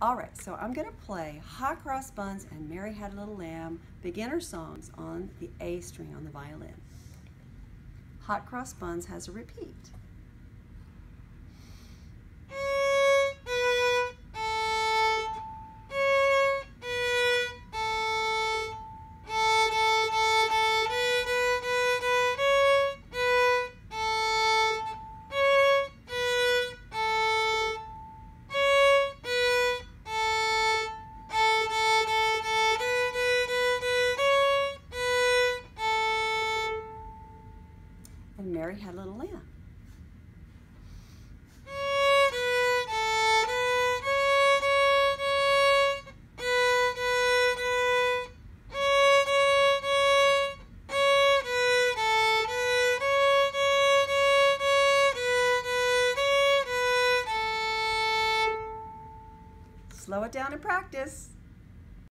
All right, so I'm going to play Hot Cross Buns and Mary Had a Little Lamb beginner songs on the A string on the violin. Hot Cross Buns has a repeat. And Mary had a little lamb. Slow it down and practice.